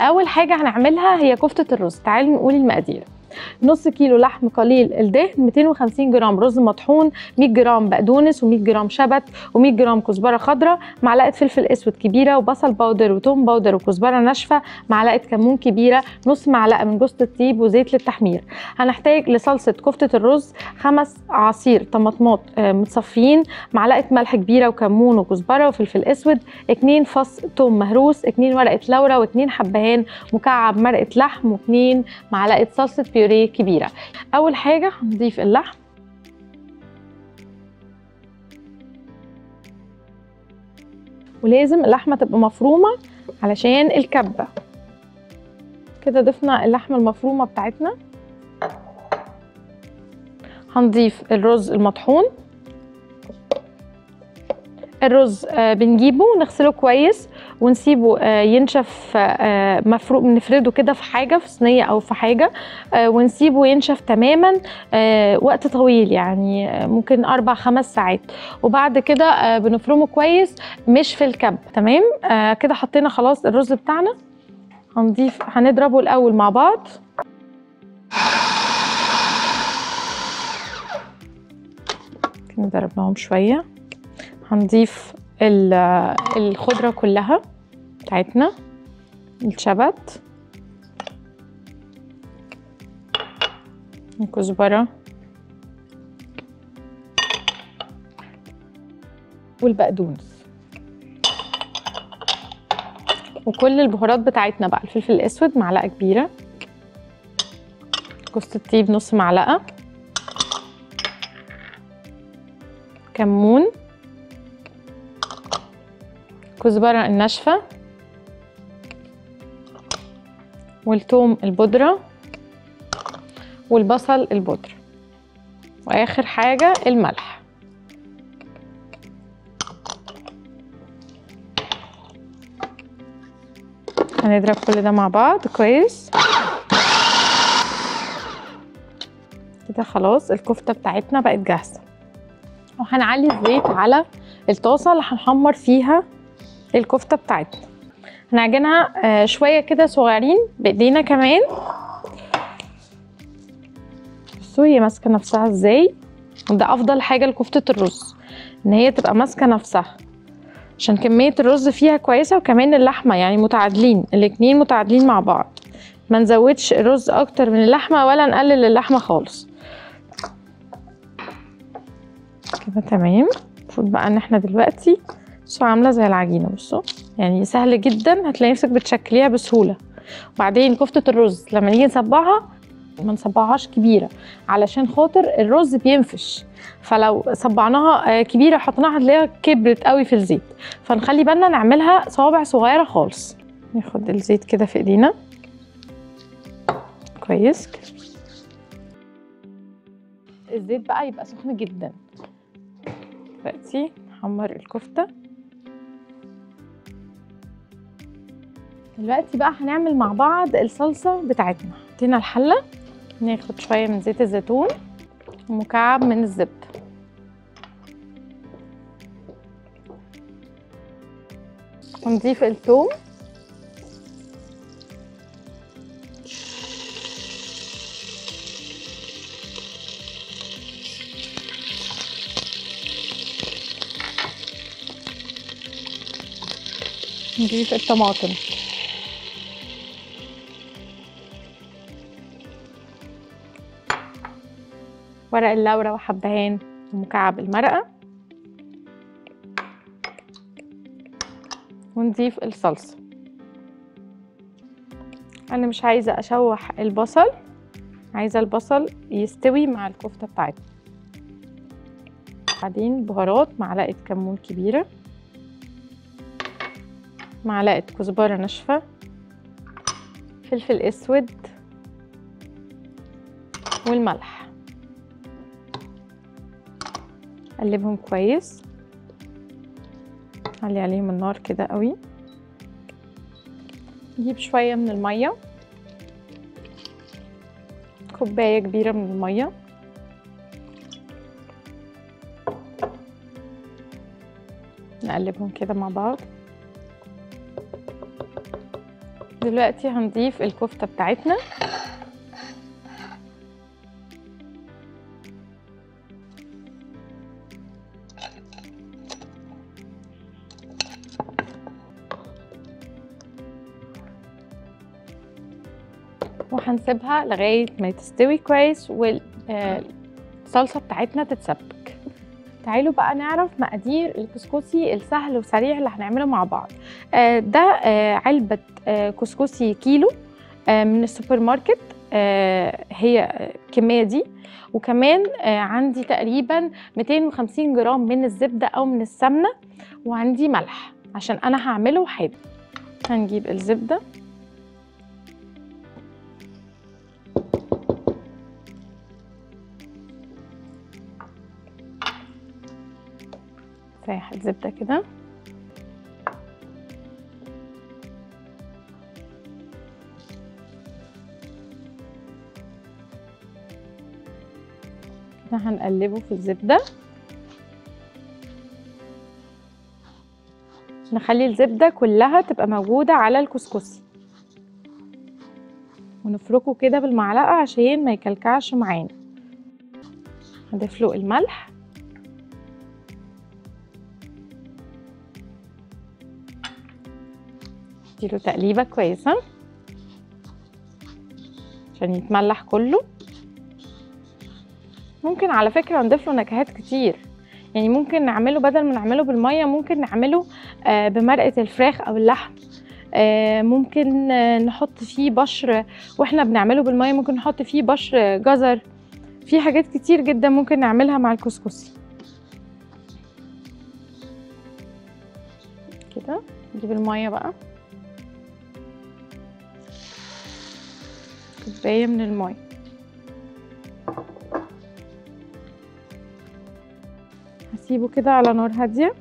أول حاجة هنعملها هي كفتة الرز. تعالوا نقول المقادير. نص كيلو لحم قليل الدهن 250 جرام رز مطحون 100 جرام بقدونس و100 جرام شبت و100 جرام كزبرة خضراء معلقة فلفل أسود كبيرة وبصل powder وتوم powder وكزبرة ناشفة معلقة كمون كبيرة نص معلقة من جوز الطيب وزيت للتحمير. هنحتاج لصلصة كفتة الرز خمس عصير طماطمات آه، متصفيين معلقة ملح كبيرة وكمون وكزبرة وفلفل أسود اتنين فص توم مهروس اتنين ورقة لورا واتنين حبهان مكعب مرقة لحم واتنين معلقة صلصة بيوريه كبيرة. أول حاجة هنضيف اللحم. ولازم اللحمة تبقى مفرومة علشان الكبة. كده ضفنا اللحمة المفرومة بتاعتنا. هنضيف الرز المطحون. الرز آه، بنجيبه ونغسله كويس. ونسيبه آه، ينشف آه، مفروق بنفرده كده في حاجة في صينية أو في حاجة آه، ونسيبه ينشف تماما وقت طويل يعني ممكن أربع خمس ساعات. وبعد كده بنفرمه كويس مش في الكب تمام؟ كده حطينا خلاص الرز بتاعنا. هنضيف هنضربه الأول مع بعض. ضربناهم شوية. هنضيف ال- الخضرة كلها بتاعتنا الشبت الكزبرة والبقدونس. وكل البهارات بتاعتنا بقى الفلفل الأسود معلقة كبيرة جوز الطيب نص معلقة كمون. كزبرة الناشفة. والثوم البودرة. والبصل البودرة. وآخر حاجة الملح. هنضرب كل ده مع بعض كويس. كده خلاص الكفتة بتاعتنا بقت جاهزة. وهنعلي الزيت على الطاسة اللي هنحمر فيها الكفته بتاعتنا. هنعجنها آه، شوية كده صغيرين بايدينا كمان. بصوا هي ماسكة نفسها إزاي؟ ده أفضل حاجة لكفتة الرز إن هي تبقى ماسكة نفسها عشان كمية الرز فيها كويسة وكمان اللحمة يعني متعادلين الاتنين متعادلين مع بعض. ما نزودش الرز أكتر من اللحمة ولا نقلل اللحمة خالص. كده تمام. المفروض بقى إن إحنا دلوقتي بصوا عاملة زي العجينة بصوا. يعني سهل جدا هتلاقي نفسك بتشكليها بسهولة. وبعدين كفتة الرز لما نيجي نصبعها ما نصبعهاش كبيرة علشان خاطر الرز بينفش. فلو صبعناها آه، كبيرة حطيناها هتلاقيها كبرت قوي في الزيت. فنخلي بالنا نعملها صوابع صغيرة خالص. ناخد الزيت كده في إيدينا. كويس. الزيت بقى يبقى سخن جدا. دلوقتي نحمر الكفتة. دلوقتي بقى هنعمل مع بعض الصلصة بتاعتنا. حطينا الحلة ناخد شوية من زيت الزيتون ومكعب من الزبدة. ونضيف الثوم نضيف الطماطم. ورق اللورة وحبهان ومكعب المرقة. ونضيف الصلصة. أنا مش عايزة أشوح البصل عايزة البصل يستوي مع الكفتة بتاعتنا. بعدين بهارات معلقة كمون كبيرة معلقة كزبرة ناشفة فلفل أسود والملح. قلبهم كويس. علي عليهم النار كده قوي. نجيب شوية من المية. كوباية كبيرة من المية. نقلبهم كده مع بعض. دلوقتي هنضيف الكفتة بتاعتنا. وهنسيبها لغاية ما تستوي كويس والصلصة بتاعتنا تتسبك. تعالوا بقى نعرف مقادير الكسكسي السهل وسريع اللي هنعمله مع بعض. آه، ده آه، علبة آه، كسكسي كيلو آه، من السوبر ماركت. آه، هي الكمية دي. وكمان آه، عندي تقريبا 250 جرام من الزبدة أو من السمنة وعندي ملح عشان أنا هعمله حادق. هنجيب الزبدة. سايح الزبدة كده. كده هنقلبه في الزبدة. نخلي الزبدة كلها تبقى موجودة على الكسكسي. ونفركه كده بالمعلقة عشان ما يكلكعش معانا. هضيف له الملح. اديله تقليبة كويسة عشان يتملح كله. ممكن على فكرة نضيف له نكهات كتير. يعني ممكن نعمله بدل ما نعمله بالمية ممكن نعمله آه، بمرقة الفراخ أو اللحم. آه، ممكن آه، نحط فيه بشر وإحنا بنعمله بالمية. ممكن نحط فيه بشر جزر. في حاجات كتير جدا ممكن نعملها مع الكسكسي. كده. نجيب المية بقى. كوباية من الماء. هسيبه كده على نار هادية.